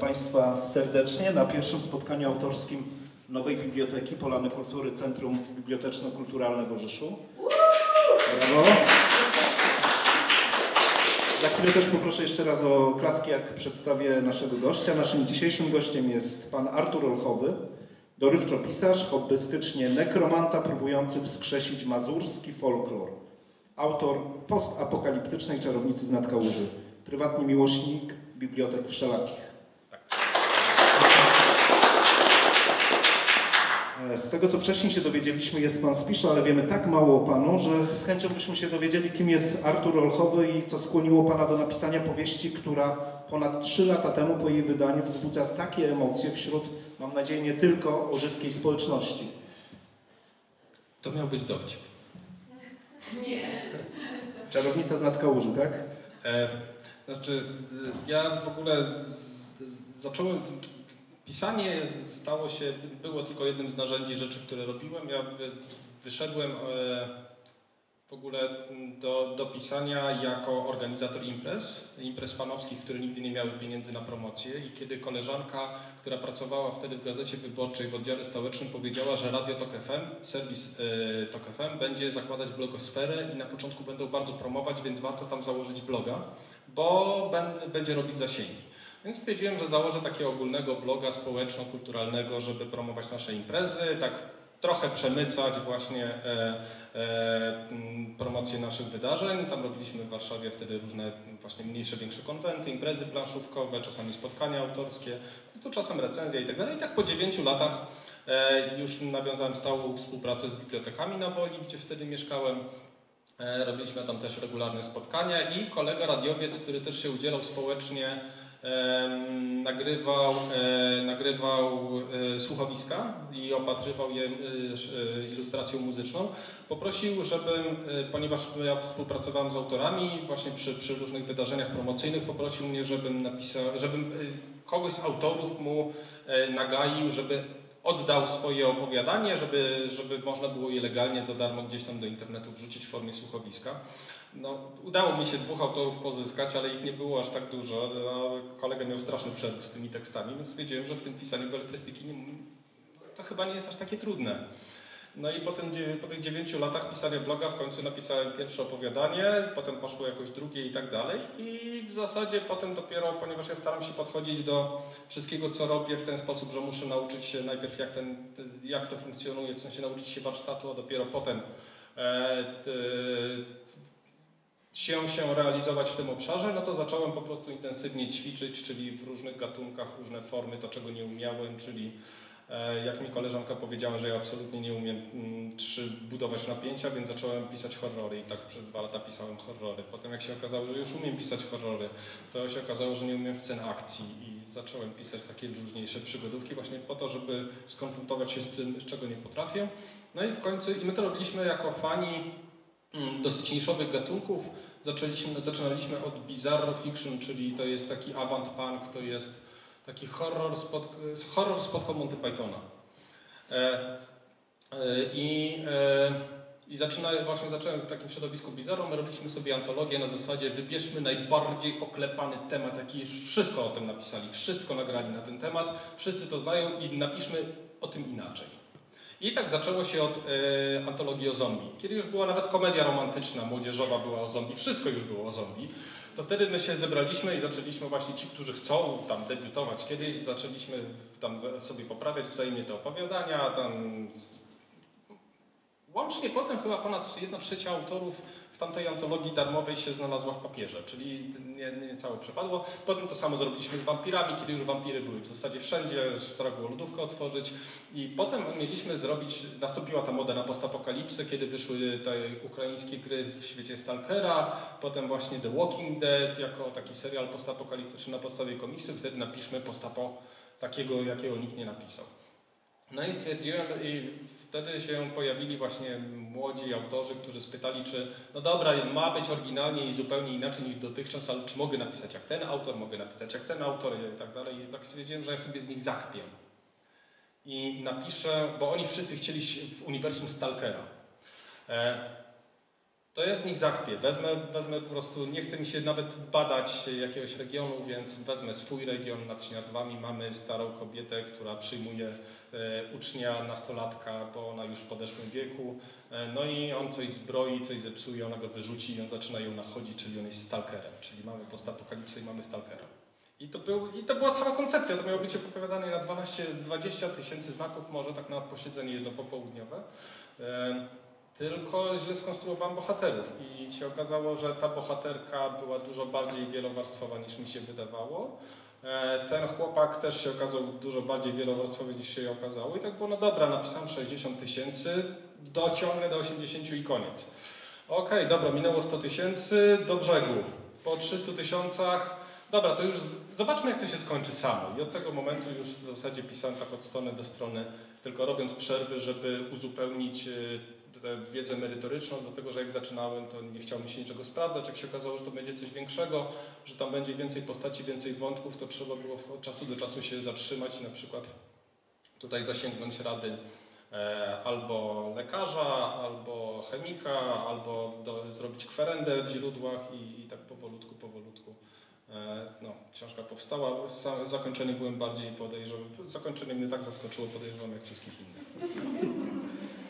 Państwa serdecznie na pierwszym spotkaniu autorskim Nowej Biblioteki Polany Kultury Centrum Biblioteczno-Kulturalne w Orzyszu. Brawo. Za chwilę też poproszę jeszcze raz o klaski, jak przedstawię naszego gościa. Naszym dzisiejszym gościem jest pan Artur Olchowy, dorywczo pisarz, hobbystycznie nekromanta próbujący wskrzesić mazurski folklor. Autor postapokaliptycznej czarownicy z Nadkałuży. Prywatny miłośnik bibliotek wszelakich. Z tego, co wcześniej się dowiedzieliśmy, jest Pan z Piszu, ale wiemy tak mało o Panu, że z chęcią byśmy się dowiedzieli, kim jest Artur Olchowy i co skłoniło Pana do napisania powieści, która ponad trzy lata temu po jej wydaniu wzbudza takie emocje wśród, mam nadzieję, nie tylko orzyskiej społeczności. To miał być dowcip. Nie. Czarownica z Nadkałuży, tak? E, znaczy, ja w ogóle z, zacząłem, pisanie stało się, było tylko jednym z narzędzi rzeczy, które robiłem. Ja wyszedłem e, w ogóle do, do pisania jako organizator imprez, imprez fanowskich, które nigdy nie miały pieniędzy na promocję i kiedy koleżanka, która pracowała wtedy w Gazecie Wyborczej w oddziale stołecznym powiedziała, że Radio Tok FM, serwis e, Tok FM będzie zakładać blogosferę i na początku będą bardzo promować, więc warto tam założyć bloga, bo będzie robić zasięgi. Więc stwierdziłem, że założę takiego ogólnego bloga społeczno-kulturalnego, żeby promować nasze imprezy, tak trochę przemycać właśnie e, e, promocję naszych wydarzeń. Tam robiliśmy w Warszawie wtedy różne właśnie mniejsze, większe konwenty, imprezy planszówkowe, czasami spotkania autorskie, czasem recenzja i tak dalej. I tak po dziewięciu latach e, już nawiązałem stałą współpracę z bibliotekami na Woli, gdzie wtedy mieszkałem. E, robiliśmy tam też regularne spotkania i kolega radiowiec, który też się udzielał społecznie nagrywał, e, nagrywał e, słuchowiska i opatrywał je e, ilustracją muzyczną. Poprosił, żebym, ponieważ ja współpracowałem z autorami właśnie przy, przy różnych wydarzeniach promocyjnych, poprosił mnie, żebym napisał, żebym kogoś z autorów mu nagaił, żeby oddał swoje opowiadanie, żeby, żeby można było je legalnie za darmo gdzieś tam do internetu wrzucić w formie słuchowiska. No, udało mi się dwóch autorów pozyskać, ale ich nie było aż tak dużo. Kolega miał straszny przerw z tymi tekstami, więc stwierdziłem, że w tym pisaniu beletrystyki nie, to chyba nie jest aż takie trudne. No i potem, po tych dziewięciu latach pisania bloga w końcu napisałem pierwsze opowiadanie, potem poszło jakoś drugie i tak dalej. I w zasadzie potem dopiero, ponieważ ja staram się podchodzić do wszystkiego, co robię w ten sposób, że muszę nauczyć się najpierw jak, ten, jak to funkcjonuje, w sensie nauczyć się warsztatu, a dopiero potem e, się, się realizować w tym obszarze, no to zacząłem po prostu intensywnie ćwiczyć, czyli w różnych gatunkach, różne formy, to czego nie umiałem, czyli e, jak mi koleżanka powiedziała, że ja absolutnie nie umiem mm, trzy budować napięcia, więc zacząłem pisać horrory i tak przez dwa lata pisałem horrory. Potem jak się okazało, że już umiem pisać horrory, to się okazało, że nie umiem scen akcji i zacząłem pisać takie różniejsze przygodówki właśnie po to, żeby skonfrontować się z tym, czego nie potrafię. No i w końcu, i my to robiliśmy jako fani mm, dosyć niszowych gatunków, zaczęliśmy, zaczynaliśmy od bizarro fiction, czyli to jest taki avant punk, to jest taki horror spod, horror spod Monty Pythona. E, e, I, e, i zaczyna, właśnie zacząłem w takim środowisku bizarro, my robiliśmy sobie antologię na zasadzie wybierzmy najbardziej oklepany temat, jaki wszystko o tym napisali, wszystko nagrali na ten temat, wszyscy to znają i napiszmy o tym inaczej. I tak zaczęło się od e, antologii o zombie. Kiedy już była nawet komedia romantyczna, młodzieżowa była o zombie, wszystko już było o zombie, to wtedy my się zebraliśmy i zaczęliśmy właśnie ci, którzy chcą tam debiutować kiedyś, zaczęliśmy tam sobie poprawiać wzajemnie te opowiadania, tam Łącznie potem chyba ponad 1 trzecia autorów w tamtej antologii darmowej się znalazła w papierze, czyli nie, nie całe przepadło. Potem to samo zrobiliśmy z wampirami, kiedy już wampiry były w zasadzie wszędzie, trzeba było lodówkę otworzyć. I potem mieliśmy zrobić, nastąpiła ta moda na postapokalipsy, kiedy wyszły te ukraińskie gry w świecie Stalkera, potem właśnie The Walking Dead jako taki serial postapokaliptyczny na podstawie komiksów, wtedy napiszmy postapo takiego, jakiego nikt nie napisał. No i stwierdziłem, i wtedy się pojawili właśnie młodzi autorzy, którzy spytali, czy no dobra, ma być oryginalnie i zupełnie inaczej niż dotychczas, ale czy mogę napisać jak ten autor, mogę napisać jak ten autor i tak dalej. I tak stwierdziłem, że ja sobie z nich zakpię. I napiszę, bo oni wszyscy chcieli w uniwersum Stalkera. E, To jest niech zakpie. Wezmę, wezmę po prostu, nie chcę mi się nawet badać jakiegoś regionu, więc wezmę swój region. Nad Śniadwami mamy starą kobietę, która przyjmuje e, ucznia, nastolatka, bo ona już w podeszłym wieku. E, no i on coś zbroi, coś zepsuje, ona go wyrzuci i on zaczyna ją nachodzić, czyli on jest stalkerem. Czyli mamy postapokalipsę i mamy stalkera. I to, był, I to była cała koncepcja. To miało być opowiadane na 12-20 tysięcy znaków, może tak na posiedzenie jedno popołudniowe. Tylko źle skonstruowałem bohaterów i się okazało, że ta bohaterka była dużo bardziej wielowarstwowa niż mi się wydawało. E, ten chłopak też się okazał dużo bardziej wielowarstwowy niż się okazało i tak było, no dobra, napisałem 60 tysięcy, dociągnę do 80 i koniec. Okej, okay, dobra, minęło 100 tysięcy, do brzegu. Po 300 tysiącach, dobra, to już zobaczmy jak to się skończy samo. I od tego momentu już w zasadzie pisałem tak od strony do strony, tylko robiąc przerwy, żeby uzupełnić e, wiedzę merytoryczną, dlatego że jak zaczynałem, to nie chciałem się niczego sprawdzać. Jak się okazało, że to będzie coś większego, że tam będzie więcej postaci, więcej wątków, to trzeba było od czasu do czasu się zatrzymać i na przykład tutaj zasięgnąć rady e, albo lekarza, albo chemika, albo do, zrobić kwerendę w źródłach i, i tak powolutku, powolutku. E, no, książka powstała. Zakończenie byłem bardziej podejrzewam. Zakończenie mnie tak zaskoczyło, podejrzewam, jak wszystkich innych.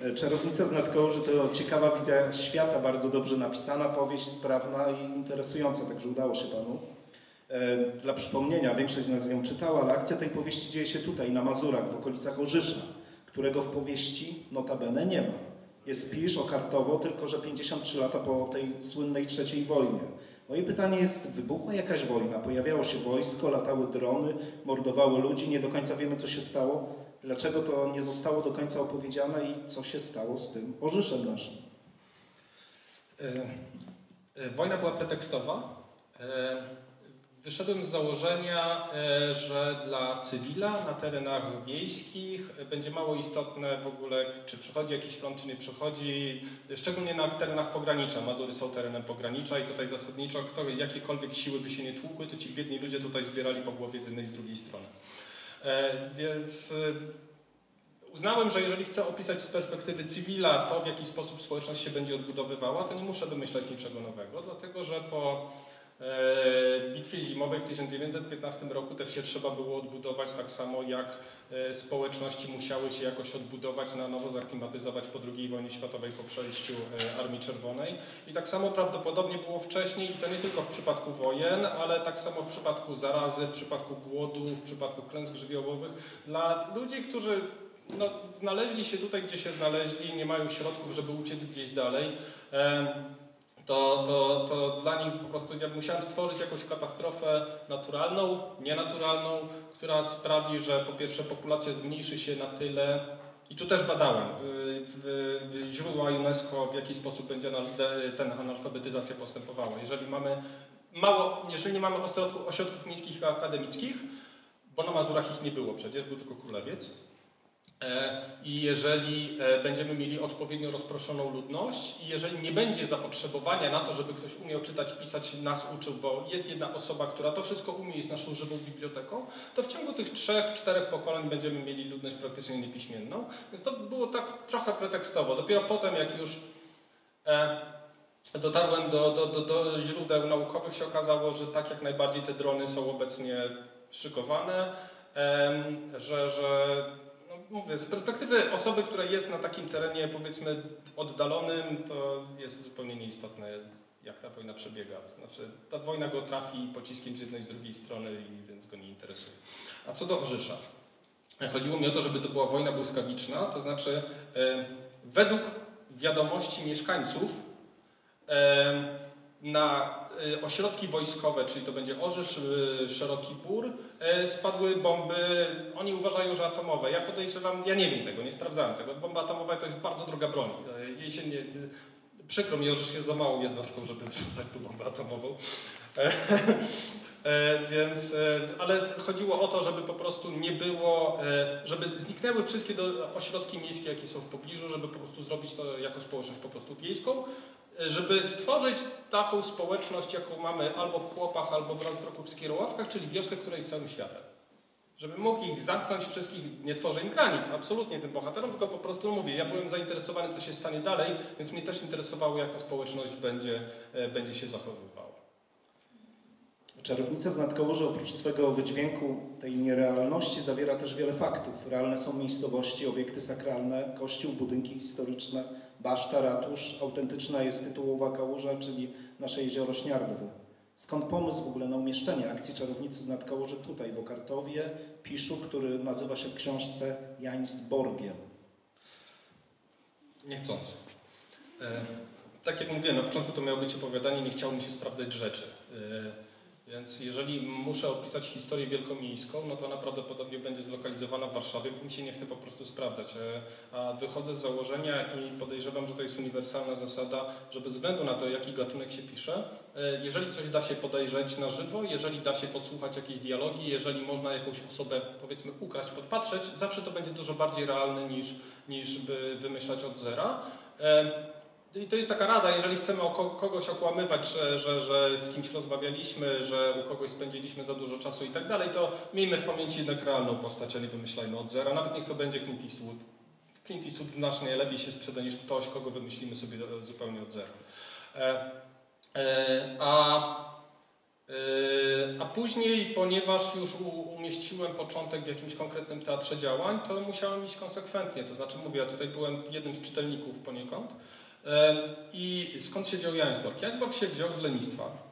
E, Czarownica z nadkołży to ciekawa wizja świata, bardzo dobrze napisana, powieść sprawna i interesująca, także udało się Panu. E, dla przypomnienia, większość z nas ją czytała, ale akcja tej powieści dzieje się tutaj, na Mazurach, w okolicach Orzysza, którego w powieści notabene nie ma. Jest pisz okartowo, tylko że 53 lata po tej słynnej trzeciej wojnie. Moje pytanie jest, wybuchła jakaś wojna, pojawiało się wojsko, latały drony, mordowały ludzi, nie do końca wiemy co się stało. Dlaczego to nie zostało do końca opowiedziane i co się stało z tym Orzyszem naszym? E, e, wojna była pretekstowa. E, wyszedłem z założenia, że dla cywila na terenach wiejskich będzie mało istotne w ogóle, czy przychodzi jakiś front, czy nie przychodzi, szczególnie na terenach pogranicza. Mazury są terenem pogranicza i tutaj zasadniczo kto, jakiekolwiek siły by się nie tłukły, to ci biedni ludzie tutaj zbierali po głowie z jednej i z drugiej strony. E, więc e, uznałem, że jeżeli chcę opisać z perspektywy cywila to, w jaki sposób społeczność się będzie odbudowywała, to nie muszę wymyślać niczego nowego, dlatego że po bitwie zimowej w 1915 roku te wsie trzeba było odbudować tak samo jak e, społeczności musiały się jakoś odbudować, na nowo zaklimatyzować po II wojnie światowej po przejściu e, Armii Czerwonej. I tak samo prawdopodobnie było wcześniej i to nie tylko w przypadku wojen, ale tak samo w przypadku zarazy, w przypadku głodu, w przypadku klęsk żywiołowych. Dla ludzi, którzy no, znaleźli się tutaj, gdzie się znaleźli, nie mają środków, żeby uciec gdzieś dalej, to, to, to dla nich po prostu ja musiałem stworzyć jakąś katastrofę naturalną, nienaturalną, która sprawi, że po pierwsze populacja zmniejszy się na tyle, i tu też badałem źródła UNESCO, w jaki sposób będzie ten analfabetyzacja postępowała. Jeżeli mamy mało, jeżeli nie mamy ośrodków, miejskich akademickich, bo na Mazurach ich nie było przecież, był tylko Królewiec, I jeżeli e, będziemy mieli odpowiednio rozproszoną ludność i jeżeli nie będzie zapotrzebowania na to, żeby ktoś umiał czytać, pisać, nas uczył, bo jest jedna osoba, która to wszystko umie, jest naszą żywą biblioteką, to w ciągu tych trzech, czterech pokoleń będziemy mieli ludność praktycznie niepiśmienną. Więc to było tak trochę pretekstowo. Dopiero potem, jak już e, dotarłem do, do, do, do źródeł naukowych, się okazało, że tak jak najbardziej te drony są obecnie szykowane, że, że mówię, z perspektywy osoby, która jest na takim terenie powiedzmy oddalonym, to jest zupełnie nieistotne, jak ta wojna przebiega. znaczy, ta wojna go trafi pociskiem z jednej i z drugiej strony, i więc go nie interesuje. A co do Orzysza? Chodziło mi o to, żeby to była wojna błyskawiczna, to znaczy e, według wiadomości mieszkańców e, na ośrodki wojskowe, czyli to będzie Orzysz, y, Szeroki Bór, y, spadły bomby, oni uważają, że atomowe. Ja podejrzewam, ja nie wiem tego, nie sprawdzałem tego. Bomba atomowa to jest bardzo droga broń. Jej się nie, przykro mi, Orzysz jest za małą jednostką, żeby zrzucać tu bombę atomową. E, więc, e, ale chodziło o to, żeby po prostu nie było, e, żeby zniknęły wszystkie ośrodki miejskie, jakie są w pobliżu, żeby po prostu zrobić to jako społeczność po prostu wiejską, żeby stworzyć taką społeczność, jaką mamy albo w Chłopach, albo w Rozbroku w Skierławkach, czyli wioskę, która jest całym światem. Żeby mógł ich zamknąć wszystkich, nie tworzę im granic, absolutnie tym bohaterom, tylko po prostu mówię, ja byłem zainteresowany, co się stanie dalej, więc mnie też interesowało, jak ta społeczność będzie, e, będzie się zachowywała. Czarownica z nadkołoży oprócz swego wydźwięku tej nierealności zawiera też wiele faktów. Realne są miejscowości, obiekty sakralne, kościół, budynki historyczne, baszta, ratusz. Autentyczna jest tytułowa kałuża, czyli nasze jezioro Śniardwy. Skąd pomysł w ogóle na umieszczenie akcji Czarownicy z nadkołoży tutaj, w Okartowie, Piszu, który nazywa się w książce Jań z Borgiem? Niechcący. E, tak jak mówiłem, na początku to miało być opowiadanie, nie chciało mi się sprawdzać rzeczy. E, więc jeżeli muszę opisać historię wielkomiejską, no to ona prawdopodobnie będzie zlokalizowana w Warszawie, bo mi się nie chce po prostu sprawdzać. E, A wychodzę z założenia i podejrzewam, że to jest uniwersalna zasada, że bez względu na to, jaki gatunek się pisze, e, jeżeli coś da się podejrzeć na żywo, jeżeli da się podsłuchać jakieś dialogi, jeżeli można jakąś osobę, powiedzmy, ukraść, podpatrzeć, zawsze to będzie dużo bardziej realne niż, niż by wymyślać od zera. E, i to jest taka rada, jeżeli chcemy o kogoś okłamywać, że, że, że z kimś rozmawialiśmy, że u kogoś spędziliśmy za dużo czasu i tak dalej, to miejmy w pamięci jednak realną postać, a nie wymyślajmy od zera. Nawet niech to będzie Clint Eastwood. Clint Eastwood znacznie lepiej się sprzeda niż ktoś, kogo wymyślimy sobie zupełnie od zera. E, e, a, e, a później, ponieważ już umieściłem początek w jakimś konkretnym teatrze działań, to musiałem iść konsekwentnie. To znaczy, mówię, ja tutaj byłem jednym z czytelników poniekąd. I skąd się wziął Jansborg? Jansborg się wziął z lenistwa.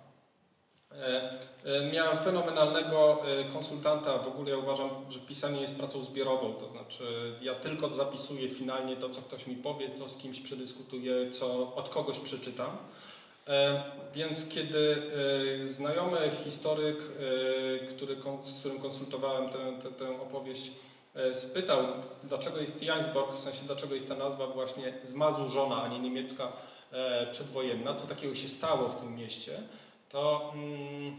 Miałem fenomenalnego e, konsultanta, w ogóle ja uważam, że pisanie jest pracą zbiorową, to znaczy ja tylko zapisuję finalnie to, co ktoś mi powie, co z kimś przedyskutuję, co od kogoś przeczytam. Więc kiedy e, znajomy historyk, e, który, z którym konsultowałem tę, tę, tę opowieść, E, spytał, dlaczego jest Jansborg, w sensie dlaczego jest ta nazwa właśnie zmazurzona, a nie niemiecka e, przedwojenna, co takiego się stało w tym mieście, to mm,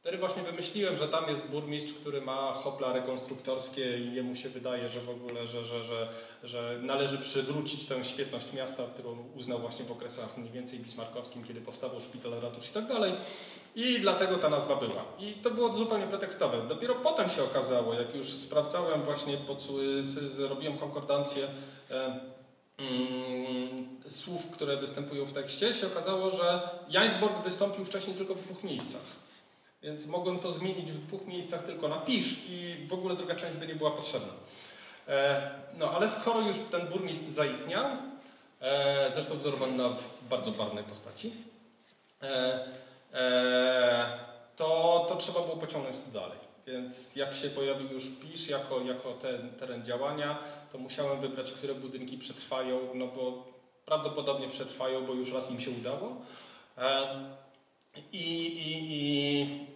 wtedy właśnie wymyśliłem, że tam jest burmistrz, który ma hopla rekonstruktorskie i jemu się wydaje, że w ogóle, że, że, że, że należy przywrócić tę świetność miasta, którą uznał właśnie w okresach mniej więcej bismarckowskim, kiedy powstawał szpital, ratusz i tak dalej. I dlatego ta nazwa była. I to było zupełnie pretekstowe. Dopiero potem się okazało, jak już sprawdzałem właśnie, robiłem konkordancję e, mm, słów, które występują w tekście, się okazało, że Jansborg wystąpił wcześniej tylko w dwóch miejscach. Więc mogłem to zmienić w dwóch miejscach tylko na pisz i w ogóle druga część by nie była potrzebna. E, no ale skoro już ten burmistrz zaistniał, e, zresztą wzorowany na bardzo barwnej postaci, e, to, to trzeba było pociągnąć to dalej. Więc jak się pojawił już PiS jako, jako ten teren działania, to musiałem wybrać, które budynki przetrwają, no bo prawdopodobnie przetrwają, bo już raz im się udało. I, i, i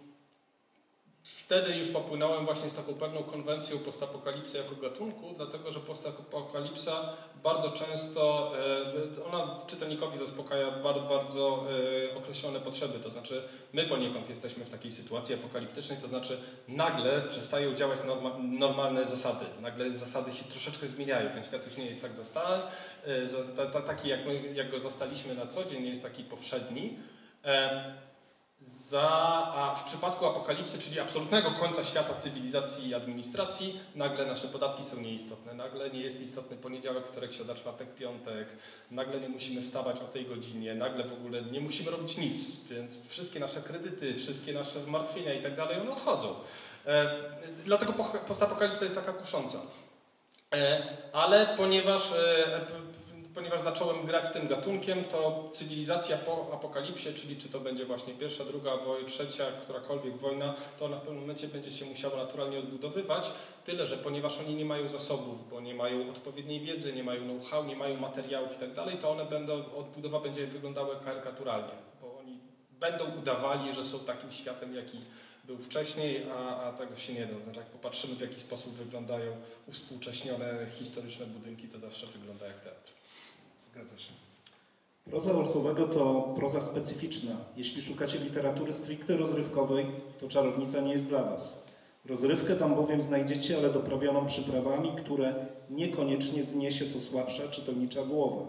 wtedy już popłynąłem właśnie z taką pewną konwencją postapokalipsy jako gatunku, dlatego że postapokalipsa bardzo często, e, ona czytelnikowi zaspokaja bardzo, bardzo e, określone potrzeby, to znaczy my poniekąd jesteśmy w takiej sytuacji apokaliptycznej, to znaczy nagle przestają działać normalne zasady, nagle zasady się troszeczkę zmieniają, ten świat już nie jest tak zastały, e, taki jak, my, jak go zastaliśmy na co dzień, nie jest taki powszedni. Za, a w przypadku apokalipsy, czyli absolutnego końca świata cywilizacji i administracji, nagle nasze podatki są nieistotne. Nagle nie jest istotny poniedziałek, wtorek, środa, czwartek, piątek. Nagle nie musimy wstawać o tej godzinie. Nagle w ogóle nie musimy robić nic. Więc wszystkie nasze kredyty, wszystkie nasze zmartwienia i tak dalej, one odchodzą. E, dlatego postapokalipsa jest taka kusząca. E, ale ponieważ e, ponieważ zacząłem grać tym gatunkiem, to cywilizacja po apokalipsie, czyli czy to będzie właśnie pierwsza, druga, albo trzecia, którakolwiek wojna, to ona w pewnym momencie będzie się musiała naturalnie odbudowywać. Tyle, że ponieważ oni nie mają zasobów, bo nie mają odpowiedniej wiedzy, nie mają know-how, nie mają materiałów i tak to one będą, odbudowa będzie wyglądała karykaturalnie, bo oni będą udawali, że są takim światem, jaki był wcześniej, a, a tego się nie da. Znaczy, jak popatrzymy, w jaki sposób wyglądają uwspółcześnione historyczne budynki, to zawsze wygląda jak teatr. Zgadza się. Proza Olchowego to proza specyficzna. Jeśli szukacie literatury stricte rozrywkowej, to czarownica nie jest dla Was. Rozrywkę tam bowiem znajdziecie, ale doprawioną przyprawami, które niekoniecznie zniesie co słabsza czytelnicza głowa.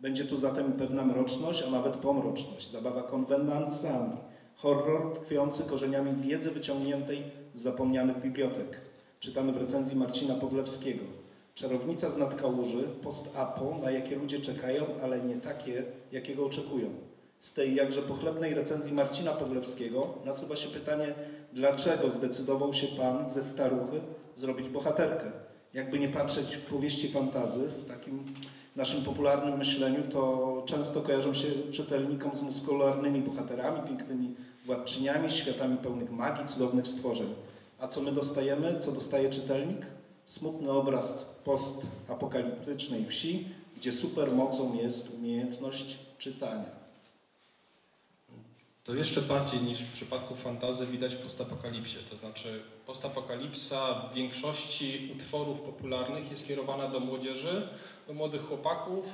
Będzie tu zatem pewna mroczność, a nawet pomroczność, zabawa konwenansami, horror tkwiący korzeniami wiedzy wyciągniętej z zapomnianych bibliotek. Czytamy w recenzji Marcina Pawlewskiego. Czarownica z nadkałuży, post-apo, na jakie ludzie czekają, ale nie takie, jakiego oczekują. Z tej jakże pochlebnej recenzji Marcina Pawlewskiego nasuwa się pytanie, dlaczego zdecydował się Pan ze staruchy zrobić bohaterkę? Jakby nie patrzeć w powieści fantazy, w takim naszym popularnym myśleniu, to często kojarzą się czytelnikom z muskularnymi bohaterami, pięknymi władczyniami, światami pełnych magii, cudownych stworzeń. A co my dostajemy? Co dostaje czytelnik? Smutny obraz postapokaliptycznej wsi, gdzie supermocą jest umiejętność czytania. To jeszcze bardziej niż w przypadku fantazy widać w postapokalipsie. To znaczy postapokalipsa w większości utworów popularnych jest kierowana do młodzieży, do młodych chłopaków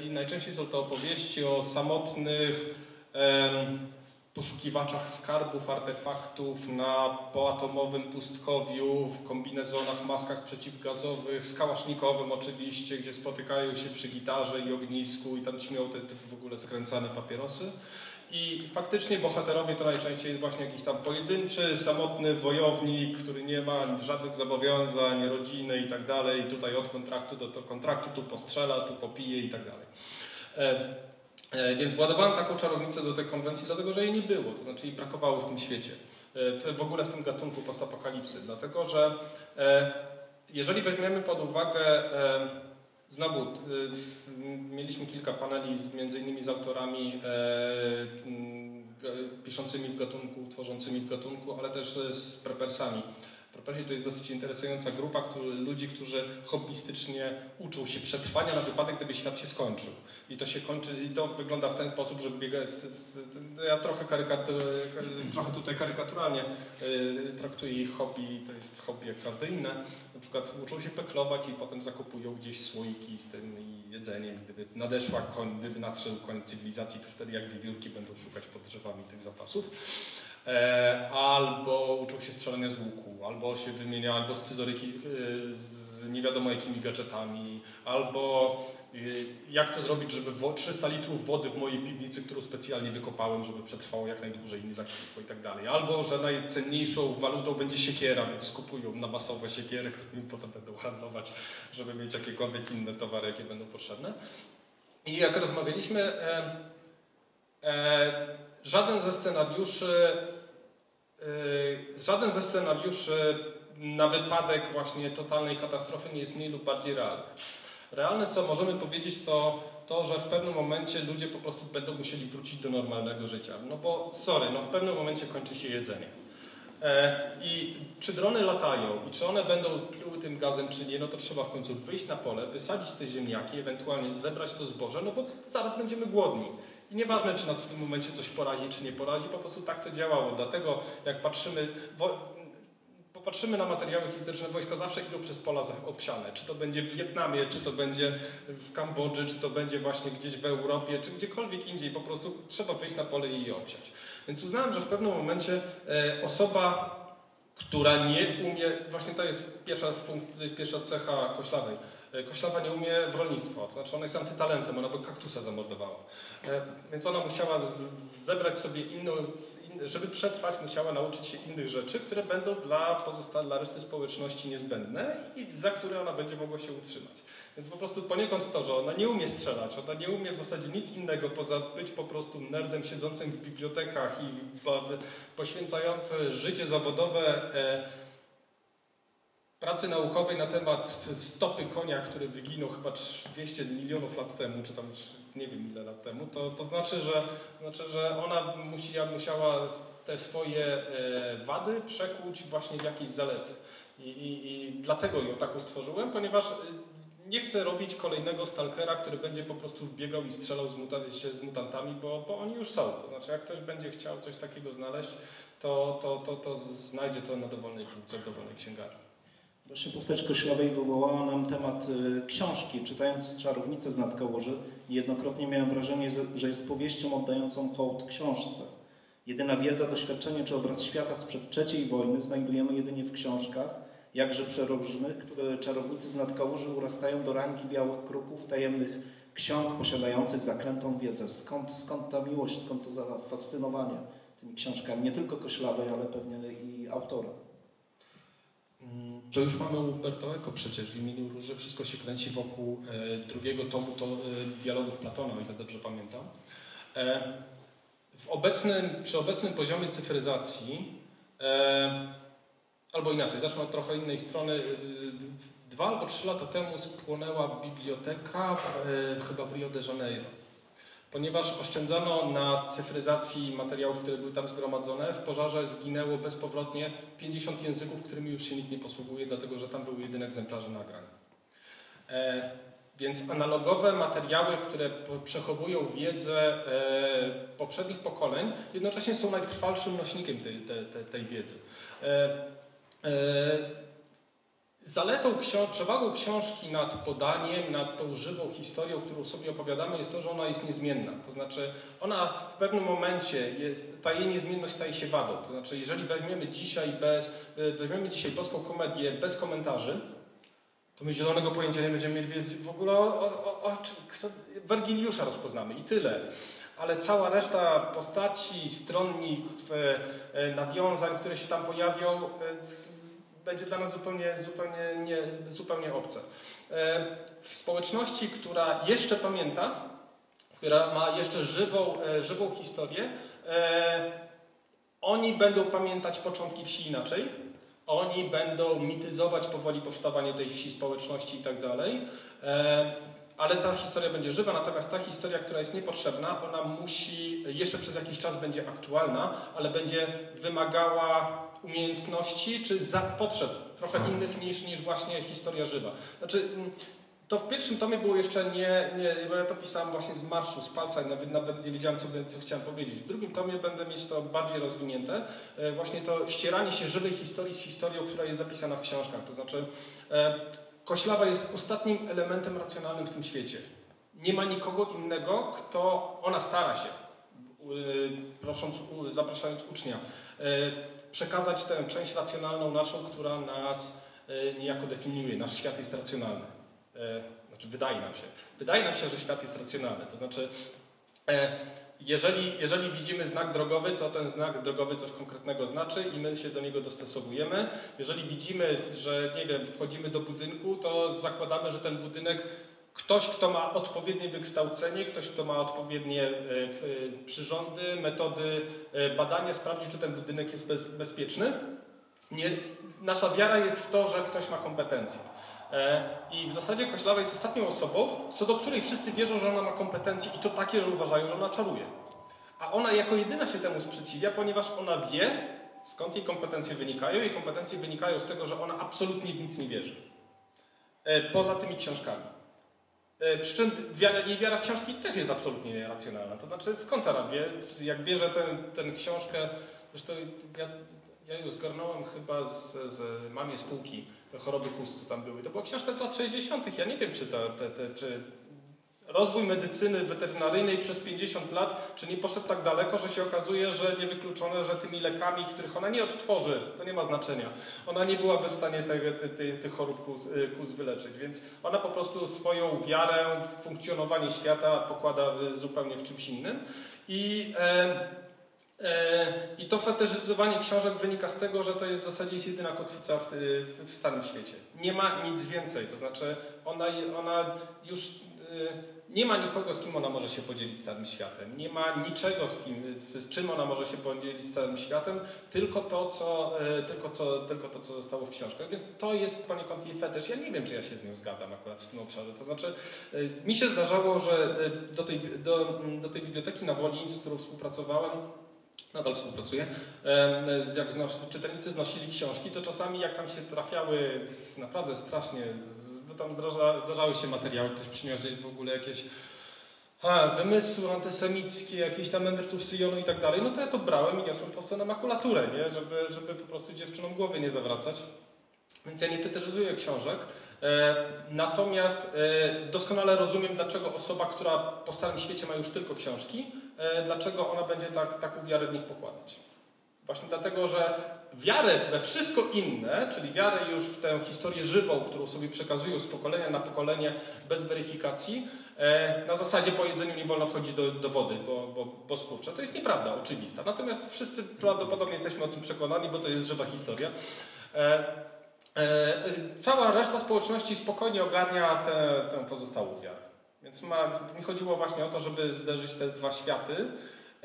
e, i najczęściej są to opowieści o samotnych poszukiwaczach skarbów, artefaktów na poatomowym pustkowiu, w kombinezonach, maskach przeciwgazowych, z kałasznikowym oczywiście, gdzie spotykają się przy gitarze i ognisku i tam śmią te, te w ogóle skręcane papierosy. I faktycznie bohaterowie to najczęściej jest właśnie jakiś tam pojedynczy, samotny wojownik, który nie ma żadnych zobowiązań, rodziny i tak dalej. Tutaj od kontraktu do, kontraktu tu postrzela, tu popije i tak dalej. E, więc władowałem taką czarownicę do tej konwencji, dlatego że jej nie było, to znaczy jej brakowało w tym świecie, e, w, ogóle w tym gatunku postapokalipsy, dlatego że e, jeżeli weźmiemy pod uwagę Znowu, mieliśmy kilka paneli, między innymi z autorami piszącymi w gatunku, tworzącymi w gatunku, ale też z prepersami. Prepersi to jest dosyć interesująca grupa który, ludzi, którzy hobbystycznie uczą się przetrwania na wypadek, gdyby świat się skończył. I to się kończy, i to wygląda w ten sposób, że biega, ja trochę, karykatur, trochę tutaj karykaturalnie y, traktuję ich hobby, to jest hobby jak każde inne. Na przykład uczą się peklować i potem zakupują gdzieś słoiki z tym i jedzeniem. Gdyby nadeszła koń, gdyby nadszedł koniec cywilizacji, to wtedy jak wiewiórki będą szukać pod drzewami tych zapasów. E, albo uczą się strzelania z łuku, albo się wymienia, albo scyzoryki e, z nie wiadomo jakimi gadżetami, albo e, jak to zrobić, żeby 300 litrów wody w mojej piwnicy, którą specjalnie wykopałem, żeby przetrwało jak najdłużej, nie zakwitło i tak dalej. Albo, że najcenniejszą walutą będzie siekiera, więc skupują na masowe siekiery, którymi potem będą handlować, żeby mieć jakiekolwiek inne towary, jakie będą potrzebne. I jak rozmawialiśmy, e, e, żaden ze scenariuszy żaden ze scenariuszy na wypadek właśnie totalnej katastrofy nie jest mniej lub bardziej realny. Realne, co możemy powiedzieć, to to, że w pewnym momencie ludzie po prostu będą musieli wrócić do normalnego życia. No bo, sorry, no w pewnym momencie kończy się jedzenie. E, I czy drony latają i czy one będą piły tym gazem, czy nie, no to trzeba w końcu wyjść na pole, wysadzić te ziemniaki, ewentualnie zebrać to zboże, no bo zaraz będziemy głodni. I nieważne, czy nas w tym momencie coś porazi, czy nie porazi, po prostu tak to działało. Dlatego jak patrzymy, popatrzymy na materiały historyczne, wojska zawsze idą przez pola obsiane. Czy to będzie w Wietnamie, czy to będzie w Kambodży, czy to będzie właśnie gdzieś w Europie, czy gdziekolwiek indziej. Po prostu trzeba wyjść na pole i je obsiać. Więc uznałem, że w pewnym momencie e, osoba, która nie umie, właśnie to jest pierwsza, pierwsza cecha koślawej, Koślawa nie umie w rolnictwo, to znaczy ona jest antytalentem, ona by kaktusa zamordowała. E, więc ona musiała zebrać sobie inną, żeby przetrwać, musiała nauczyć się innych rzeczy, które będą dla, pozosta- dla reszty społeczności niezbędne i za które ona będzie mogła się utrzymać. Więc po prostu poniekąd to, że ona nie umie strzelać, ona nie umie w zasadzie nic innego poza być po prostu nerdem siedzącym w bibliotekach i poświęcającym życie zawodowe e, pracy naukowej na temat stopy konia, który wyginął chyba 200 milionów lat temu, czy tam nie wiem ile lat temu, to, to znaczy, że, znaczy, że ona musi, musiała te swoje e, wady przekuć właśnie w jakieś zalety. I, i, I, dlatego ją taką stworzyłem, ponieważ e, nie chcę robić kolejnego stalkera, który będzie po prostu biegał i strzelał z, się z mutantami, bo, bo oni już są. To znaczy, jak ktoś będzie chciał coś takiego znaleźć, to, to, to, to znajdzie to na dowolnej półce w dowolnej księgarni. Właśnie postać Koślawej wywołała nam temat y, książki. Czytając Czarownicę z nadkałuży, niejednokrotnie miałem wrażenie, że jest powieścią oddającą hołd książce. Jedyna wiedza, doświadczenie czy obraz świata sprzed III wojny znajdujemy jedynie w książkach, jakże przeróżnych, czarownicy z nadkałuży urastają do rangi białych kruków, tajemnych ksiąg posiadających zakrętą wiedzę. Skąd, skąd ta miłość, skąd to zafascynowanie tymi książkami, nie tylko Koślawej, ale pewnie i autora. Mm, To już mamy Umberto Eco przecież w imieniu Róży. Wszystko się kręci wokół e, drugiego tomu to e, dialogów Platona, o ile dobrze pamiętam. E, w obecnym, przy obecnym poziomie cyfryzacji, albo inaczej, zacznę od trochę innej strony. Dwa albo trzy lata temu spłonęła biblioteka chyba w Rio de Janeiro ponieważ oszczędzano na cyfryzacji materiałów, które były tam zgromadzone. W pożarze zginęło bezpowrotnie 50 języków, którymi już się nikt nie posługuje, dlatego że tam były jedyne egzemplarze nagrań. E, więc analogowe materiały, które przechowują wiedzę e, poprzednich pokoleń, jednocześnie są najtrwalszym nośnikiem tej, tej, tej, tej wiedzy. E, e, Zaletą, przewagą książki nad podaniem, nad tą żywą historią, którą sobie opowiadamy, jest to, że ona jest niezmienna. To znaczy, ona w pewnym momencie jest, ta jej niezmienność staje się wadą. To znaczy, jeżeli weźmiemy dzisiaj bez, y, weźmiemy dzisiaj polską komedię bez komentarzy, to my zielonego pojęcia nie będziemy mieli w ogóle o, o, o, kto, Wergiliusza rozpoznamy i tyle. Ale cała reszta postaci, stronnictw, e, e, nawiązań, które się tam pojawią, e, będzie dla nas zupełnie, zupełnie, nie, zupełnie obce. E, W społeczności, która jeszcze pamięta, która ma jeszcze żywą, e, żywą historię, e, oni będą pamiętać początki wsi inaczej. Oni będą mityzować powoli powstawanie tej wsi, społeczności i tak dalej. Ale ta historia będzie żywa, natomiast ta historia, która jest niepotrzebna, ona musi, jeszcze przez jakiś czas będzie aktualna, ale będzie wymagała umiejętności czy za potrzeb trochę innych niż, niż właśnie historia żywa. Znaczy, mm, to w pierwszym tomie było jeszcze nie, nie bo ja to pisałem właśnie z marszu, z palca i nawet, nawet nie wiedziałem, co, co chciałem powiedzieć. W drugim tomie będę mieć to bardziej rozwinięte, e, właśnie to ścieranie się żywej historii z historią, która jest zapisana w książkach. To znaczy, e, Koślawa jest ostatnim elementem racjonalnym w tym świecie. Nie ma nikogo innego, kto, ona stara się, y, prosząc, zapraszając ucznia, przekazać tę część racjonalną naszą, która nas y, niejako definiuje. Nasz świat jest racjonalny. E, Znaczy, wydaje nam się. Wydaje nam się, że świat jest racjonalny. To znaczy, e, jeżeli, jeżeli widzimy znak drogowy, to ten znak drogowy coś konkretnego znaczy i my się do niego dostosowujemy. Jeżeli widzimy, że nie wiem, wchodzimy do budynku, to zakładamy, że ten budynek ktoś, kto ma odpowiednie wykształcenie, ktoś, kto ma odpowiednie e, e, przyrządy, metody e, badania, sprawdzi, czy ten budynek jest bez, bezpieczny. Nie, nasza wiara jest w to, że ktoś ma kompetencje. I w zasadzie Koślawa jest ostatnią osobą, co do której wszyscy wierzą, że ona ma kompetencje i to takie, że uważają, że ona czaruje. A ona jako jedyna się temu sprzeciwia, ponieważ ona wie, skąd jej kompetencje wynikają. Jej kompetencje wynikają z tego, że ona absolutnie w nic nie wierzy. Poza tymi książkami. E, Przy czym wiara, jej wiara w książki też jest absolutnie nieracjonalna. To znaczy, skąd ona wie? Jak bierze tę ten, książkę, zresztą ja, ja ją zgarnąłem chyba z, z mamie spółki, te choroby chust, co tam były. To była książka z lat 60. Ja nie wiem, czy, ta, te, te, czy rozwój medycyny weterynaryjnej przez 50 lat, czy nie poszedł tak daleko, że się okazuje, że niewykluczone, że tymi lekami, których ona nie odtworzy, to nie ma znaczenia. Ona nie byłaby w stanie te, te, tych chorób kus, y, wyleczyć, więc ona po prostu swoją wiarę w funkcjonowanie świata pokłada y, zupełnie w czymś innym. I, e, e, I to fetyszyzowanie książek wynika z tego, że to jest w zasadzie jedyna kotwica w, w, w Starym Świecie. Nie ma nic więcej, to znaczy ona, ona już y, nie ma nikogo, z kim ona może się podzielić Starym Światem. Nie ma niczego, z, kim, z, czym ona może się podzielić Starym Światem, tylko to, co, y, tylko, co, tylko to, co zostało w książkach. Więc to jest poniekąd jej fetysz. Ja nie wiem, czy ja się z nią zgadzam akurat w tym obszarze. To znaczy, y, mi się zdarzało, że y, do tej, do, do tej biblioteki na Woli, z którą współpracowałem, nadal współpracuję, jak czytelnicy znosili książki, to czasami jak tam się trafiały naprawdę strasznie, tam zdarza, zdarzały się materiały, ktoś przyniósł w ogóle jakieś wymysły antysemickie, jakieś tam mędrców Syjonu i tak dalej, no to ja to brałem i niosłem po prostu na makulaturę, nie? Żeby, żeby po prostu dziewczynom głowy nie zawracać. Więc ja nie fetyszyzuję książek, e, natomiast e, doskonale rozumiem, dlaczego osoba, która po Starym Świecie ma już tylko książki, e, dlaczego ona będzie tak, taką wiarę w nich pokładać. Właśnie dlatego, że wiarę we wszystko inne, czyli wiarę już w tę historię żywą, którą sobie przekazują z pokolenia na pokolenie bez weryfikacji, e, na zasadzie po jedzeniu nie wolno wchodzić do, do wody, bo, bo, bo skurcze. To jest nieprawda, oczywista. Natomiast wszyscy prawdopodobnie jesteśmy o tym przekonani, bo to jest żywa historia. E, E, cała reszta społeczności spokojnie ogarnia tę, tę pozostałą wiarę. Więc ma, mi chodziło właśnie o to, żeby zderzyć te dwa światy.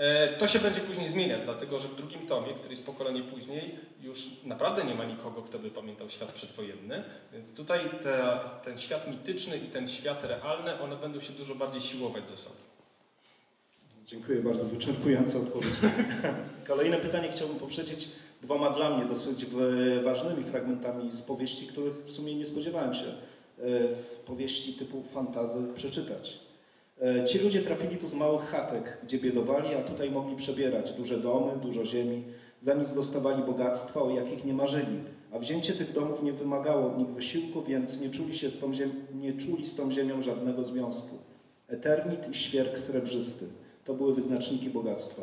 E, to się będzie później zmieniać, dlatego że w drugim tomie, który jest pokolenie później, już naprawdę nie ma nikogo, kto by pamiętał świat przedwojenny. Więc tutaj te, ten świat mityczny i ten świat realny, one będą się dużo bardziej siłować ze sobą. Dziękuję bardzo, wyczerpująca odpowiedź. Kolejne pytanie chciałbym poprzedzić dwoma dla mnie dosyć ważnymi fragmentami z powieści, których w sumie nie spodziewałem się e, w powieści typu fantazy przeczytać. E, ci ludzie trafili tu z małych chatek, gdzie biedowali, a tutaj mogli przebierać duże domy, dużo ziemi, za nic dostawali bogactwa, o jakich nie marzyli. A wzięcie tych domów nie wymagało od nich wysiłku, więc nie czuli, się z tą nie czuli z tą ziemią żadnego związku. Eternit i świerk srebrzysty to były wyznaczniki bogactwa.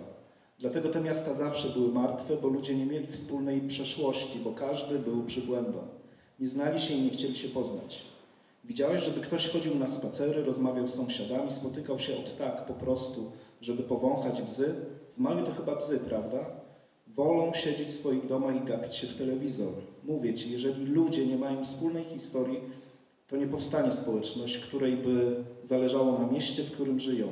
Dlatego te miasta zawsze były martwe, bo ludzie nie mieli wspólnej przeszłości, bo każdy był przybłędą. Nie znali się i nie chcieli się poznać. Widziałeś, żeby ktoś chodził na spacery, rozmawiał z sąsiadami, spotykał się od tak po prostu, żeby powąchać bzy? W maju to chyba bzy, prawda? Wolą siedzieć w swoich domach i gapić się w telewizor. Mówię ci, jeżeli ludzie nie mają wspólnej historii, to nie powstanie społeczność, której by zależało na mieście, w którym żyją.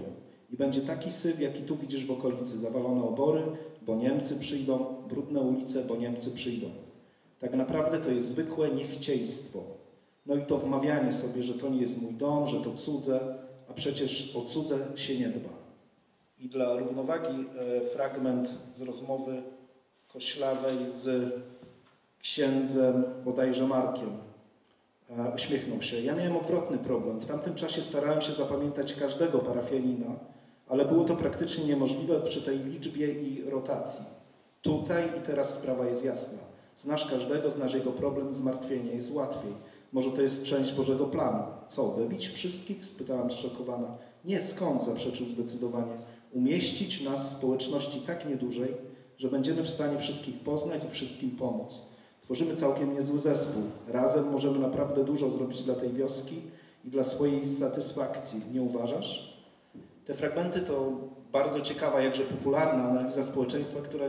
I będzie taki syf, jaki tu widzisz w okolicy. Zawalone obory, bo Niemcy przyjdą, brudne ulice, bo Niemcy przyjdą. Tak naprawdę to jest zwykłe niechciejstwo. No i to wmawianie sobie, że to nie jest mój dom, że to cudze, a przecież o cudze się nie dba. I dla równowagi e, fragment z rozmowy koślawej z księdzem bodajże Markiem. E, uśmiechnął się. Ja miałem odwrotny problem. W tamtym czasie starałem się zapamiętać każdego parafianina, ale było to praktycznie niemożliwe przy tej liczbie i rotacji. Tutaj i teraz sprawa jest jasna. Znasz każdego, znasz jego problem zmartwienie, jest łatwiej. Może to jest część Bożego planu. Co, wybić wszystkich? spytałam zszokowana. Nie, skąd? zaprzeczył zdecydowanie. Umieścić nas w społeczności tak niedużej, że będziemy w stanie wszystkich poznać i wszystkim pomóc. Tworzymy całkiem niezły zespół. Razem możemy naprawdę dużo zrobić dla tej wioski i dla swojej satysfakcji. Nie uważasz? Te fragmenty to bardzo ciekawa, jakże popularna analiza społeczeństwa, która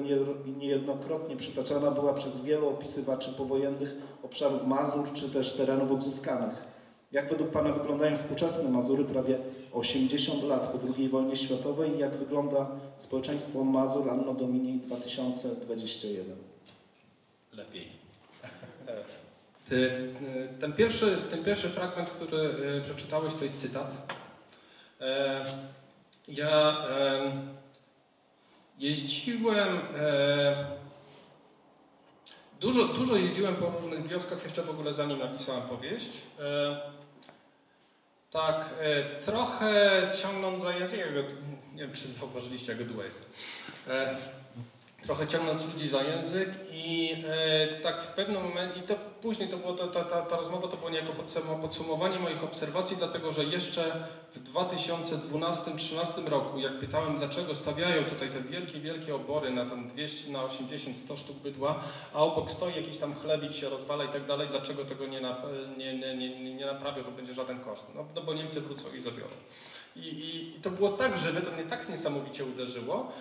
niejednokrotnie przytaczana była przez wielu opisywaczy powojennych obszarów Mazur czy też terenów odzyskanych. Jak według Pana wyglądają współczesne Mazury prawie 80 lat po II wojnie światowej i jak wygląda społeczeństwo Mazur Anno Domini 2021? Lepiej. Ten pierwszy, ten pierwszy fragment, który e, przeczytałeś, to jest cytat. E, ja jeździłem, e, dużo, dużo jeździłem po różnych wioskach, jeszcze w ogóle zanim napisałem powieść. Tak, trochę ciągnąc za język, nie wiem czy zauważyliście, jak długo jest trochę ciągnąc ludzi za język i e, tak w pewnym momencie, i to później to było, ta, ta, ta, ta rozmowa to było niejako podsumowanie moich obserwacji, dlatego że jeszcze w 2012-2013 roku, jak pytałem, dlaczego stawiają tutaj te wielkie, wielkie obory na tam 200, na 80, 100 sztuk bydła, a obok stoi jakiś tam chlebik, się rozwala i tak dalej, dlaczego tego nie, na, nie, nie, nie, nie naprawią, to będzie żaden koszt. No, no bo Niemcy wrócą i zabiorą. I, i, I to było tak żywe, to mnie tak niesamowicie uderzyło,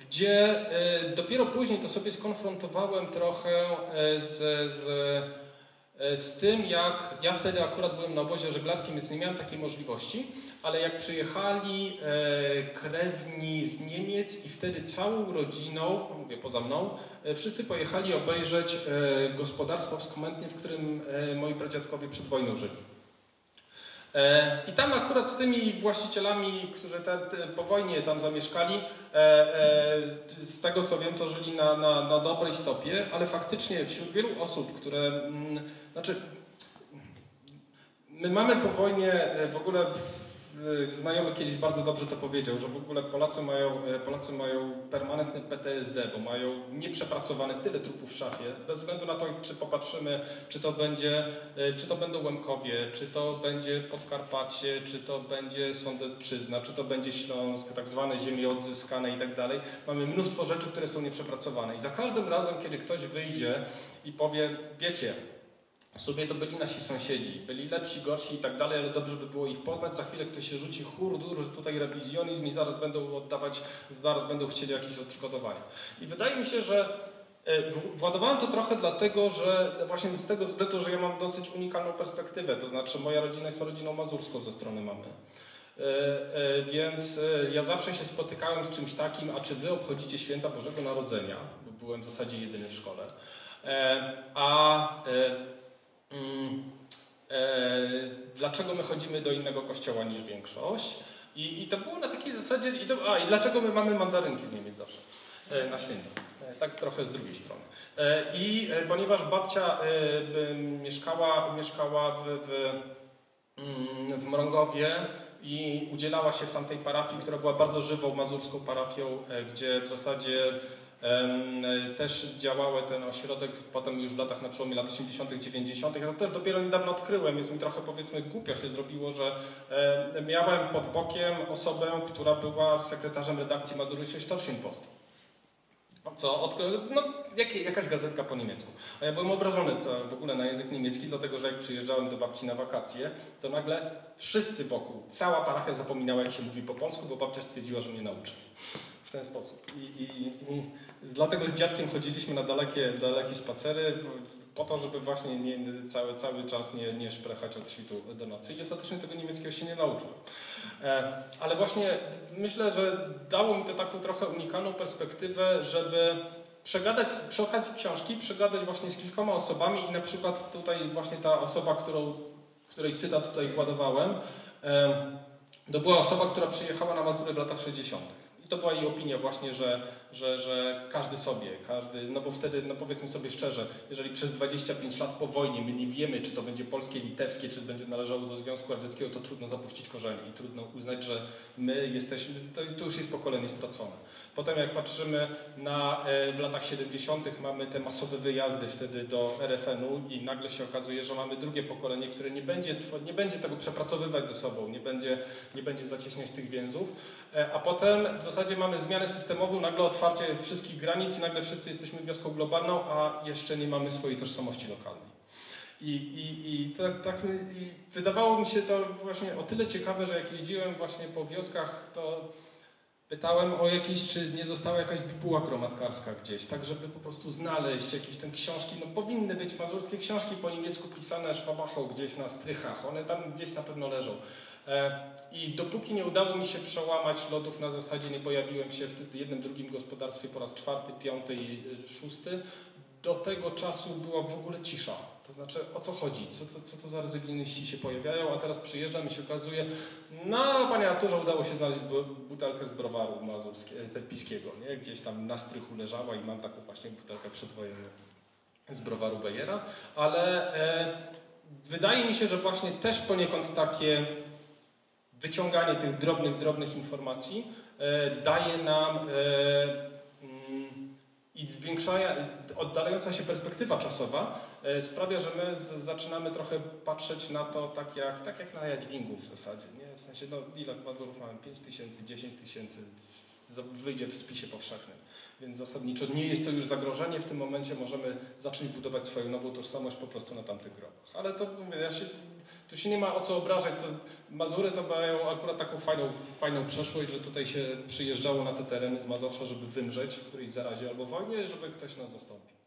gdzie e, dopiero później to sobie skonfrontowałem trochę e, z, z, e, z tym, jak ja wtedy akurat byłem na obozie żeglarskim, więc nie miałem takiej możliwości, ale jak przyjechali krewni z Niemiec i wtedy całą rodziną, mówię poza mną, wszyscy pojechali obejrzeć gospodarstwo w Skomentnie, w którym moi pradziadkowie przed wojną żyli. E, I tam akurat z tymi właścicielami, którzy te, te, po wojnie tam zamieszkali, e, e, z tego co wiem, to żyli na, na, na dobrej stopie, ale faktycznie wśród wielu osób, które, mm, znaczy, my mamy po wojnie w ogóle znajomy kiedyś bardzo dobrze to powiedział, że w ogóle Polacy mają, y, Polacy mają permanentny PTSD, bo mają nieprzepracowane tyle trupów w szafie, bez względu na to, czy popatrzymy, czy to będzie, y, czy to będą Łemkowie, czy to będzie Podkarpacie, czy to będzie Sądecczyzna, czy to będzie Śląsk, tak zwane ziemie odzyskane i tak dalej. Mamy mnóstwo rzeczy, które są nieprzepracowane i za każdym razem, kiedy ktoś wyjdzie i powie, wiecie, w sumie to byli nasi sąsiedzi, byli lepsi, gorsi i tak dalej, ale dobrze by było ich poznać. Za chwilę ktoś się rzuci hurdur, że tutaj rewizjonizm i zaraz będą oddawać, zaraz będą chcieli jakieś odszkodowania. I wydaje mi się, że E, Władowałem to trochę dlatego, że właśnie z tego względu, że ja mam dosyć unikalną perspektywę, to znaczy moja rodzina jest rodziną mazurską ze strony mamy. E, e, Więc ja zawsze się spotykałem z czymś takim, a czy wy obchodzicie święta Bożego Narodzenia? Byłem w zasadzie jedyny w szkole. A dlaczego my chodzimy do innego kościoła niż większość? I, i to było na takiej zasadzie, i, to, a, i dlaczego my mamy mandarynki z Niemiec zawsze e, na święta? E, Tak trochę z drugiej strony. E, I e, ponieważ babcia e, mieszkała, mieszkała w, w, mm, w Mrągowie i udzielała się w tamtej parafii, która była bardzo żywą mazurską parafią, e, gdzie w zasadzie e, też działały ten ośrodek, potem już w latach na przełomie lat 80., 90. Ja to też dopiero niedawno odkryłem, więc mi trochę powiedzmy głupio się zrobiło, że miałem pod bokiem osobę, która była sekretarzem redakcji Mazuryjskiej Storchin Post. Co? Od, no, jak, jakaś gazetka po niemiecku. A ja byłem obrażony co, w ogóle na język niemiecki, dlatego że jak przyjeżdżałem do babci na wakacje, to nagle wszyscy wokół, cała parafia zapominała jak się mówi po polsku, bo babcia stwierdziła, że mnie nauczy. W ten sposób. I, i, i dlatego z dziadkiem chodziliśmy na dalekie, dalekie spacery, po to, żeby właśnie nie, cały, cały czas nie, nie szprechać od świtu do nocy. I ostatecznie tego niemieckiego się nie nauczyłem. E, Ale właśnie myślę, że dało mi to taką trochę unikalną perspektywę, żeby przegadać przy okazji książki, przegadać właśnie z kilkoma osobami i na przykład tutaj właśnie ta osoba, którą, której cytat tutaj władowałem, e, to była osoba, która przyjechała na Mazury w latach 60. To była jej opinia właśnie, że, że, że każdy sobie, każdy, no bo wtedy, no powiedzmy sobie szczerze, jeżeli przez 25 lat po wojnie my nie wiemy, czy to będzie polskie, litewskie, czy będzie należało do Związku Radzieckiego, to trudno zapuścić korzenie i trudno uznać, że my jesteśmy, to, to już jest pokolenie stracone. Potem jak patrzymy na, e, w latach 70. mamy te masowe wyjazdy wtedy do RFN-u i nagle się okazuje, że mamy drugie pokolenie, które nie będzie, nie będzie tego przepracowywać ze sobą, nie będzie, nie będzie zacieśniać tych więzów, E, a potem w zasadzie mamy zmianę systemową, nagle otwarcie wszystkich granic i nagle wszyscy jesteśmy wioską globalną, a jeszcze nie mamy swojej tożsamości lokalnej. I, i, i, tak, tak, I wydawało mi się to właśnie o tyle ciekawe, że jak jeździłem właśnie po wioskach, to pytałem o jakieś, czy nie została jakaś bibuła gromadkarska gdzieś, tak żeby po prostu znaleźć jakieś tam książki, no powinny być mazurskie książki po niemiecku pisane szwabacho gdzieś na strychach, one tam gdzieś na pewno leżą. E, I dopóki nie udało mi się przełamać lodów na zasadzie, nie pojawiłem się w jednym, drugim gospodarstwie po raz czwarty, piąty i y, szósty, do tego czasu była w ogóle cisza. To znaczy, o co chodzi? Co to, co to za rezygnacji się pojawiają? A teraz przyjeżdżam i się okazuje, no, panie Arturze, udało się znaleźć bu- butelkę z browaru mazurskiego, piskiego, nie? Gdzieś tam na strychu leżała i mam taką właśnie butelkę przedwojenną z browaru Bejera, ale e, wydaje mi się, że właśnie też poniekąd takie wyciąganie tych drobnych, drobnych informacji e, daje nam e, mm, i zwiększa, oddalająca się perspektywa czasowa e, sprawia, że my zaczynamy trochę patrzeć na to tak jak, tak jak na jadźwingów w zasadzie. Nie? W sensie, no ile Mazurów mamy? 5 tysięcy, 10 tysięcy, wyjdzie w spisie powszechnym. Więc zasadniczo nie jest to już zagrożenie, w tym momencie możemy zacząć budować swoją nową tożsamość po prostu na tamtych grobach. Ale to mówię, ja się, tu się nie ma o co obrażać, to Mazury to mają akurat taką fajną, fajną przeszłość, że tutaj się przyjeżdżało na te tereny z Mazowsza, żeby wymrzeć w którejś zarazie albo wojnie, żeby ktoś nas zastąpił.